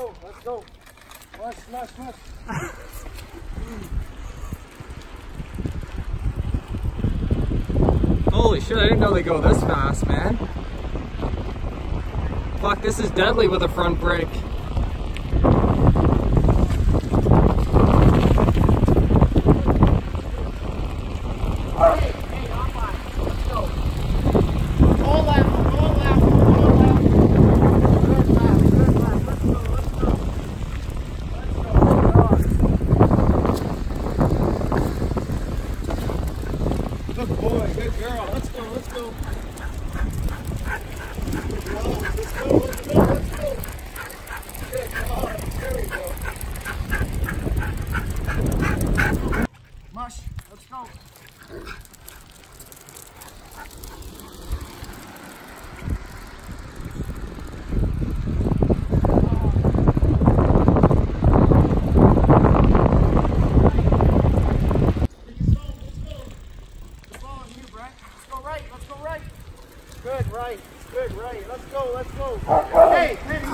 go, let's go. Mush, mush, mush. Holy shit, I didn't know they go this fast, man. Fuck, this is deadly with a front brake. All left, all left, all left. Good left, good left. Let's go, let's go. Let's go, good. Boy, good girl. Let's go, let's go. Let's go, let's go, let's go. Good dog. There we go. Mush, let's go. Good, right. Good, right. Let's go, let's go. Hey, Penny.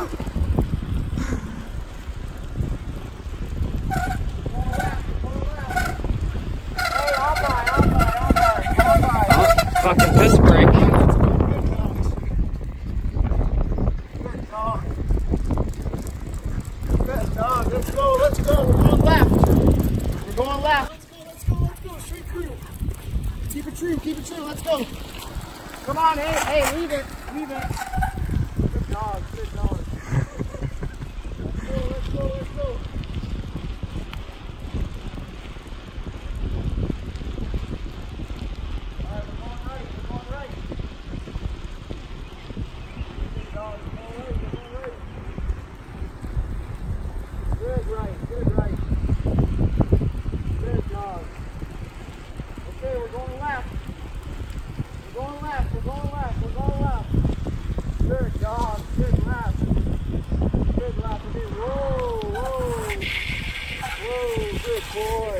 Fucking piss brake. Good dog. Good dog. Let's go, let's go. We're going left. We're going left. Let's go, let's go, let's go. Straight through. Keep it true, keep it true. Let's go. Come on, hey, hey, leave it, leave it. Good dog. Good lap. Boy.